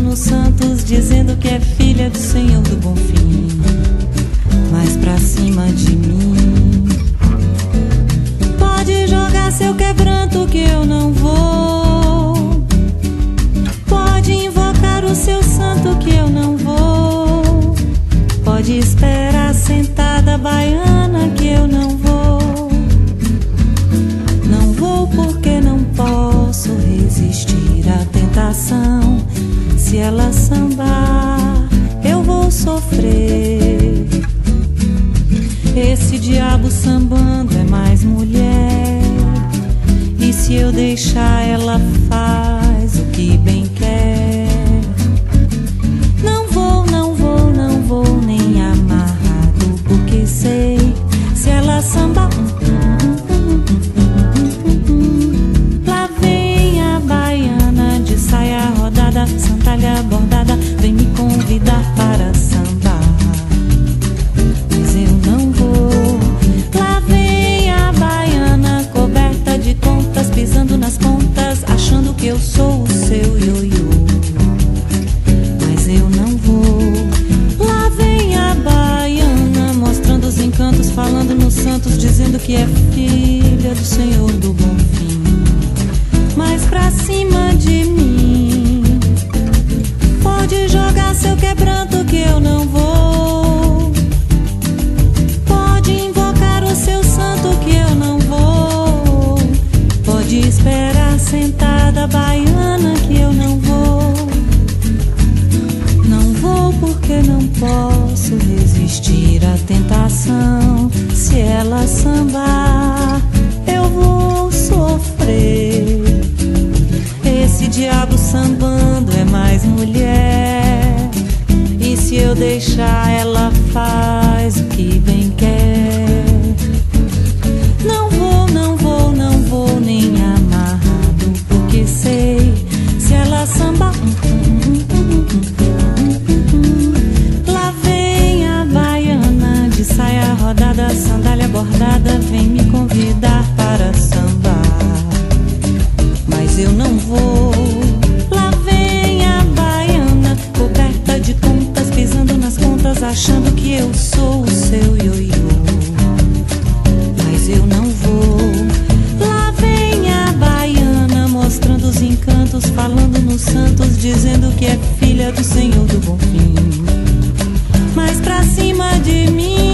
nos santos dizendo que é filha do Senhor do Bom Fim. Mas pra cima de mim, pode jogar seu quebranto sambando é mais mulher. E se eu deixar, ela faz o que bem quer. Não vou, não vou, não vou nem amarrado, porque sei. Se ela sambar, sou o seu ioiô. Mas eu não vou. Lá vem a baiana, mostrando os encantos, falando nos santos, dizendo que é filha do Senhor do Bom. tentação. Se ela sambar, eu vou sofrer. Esse diabo sambando é mais mulher. E se eu deixar ela falar? saia rodada, sandália bordada, vem me convidar para sambar. Mas eu não vou. Lá vem a baiana, coberta de contas, pisando nas contas, achando que eu sou o seu ioiô. Mas eu não vou. Lá vem a baiana, mostrando os encantos, falando nos santos, dizendo que é filha do Senhor do Bom Fim. Mas pra cima de mim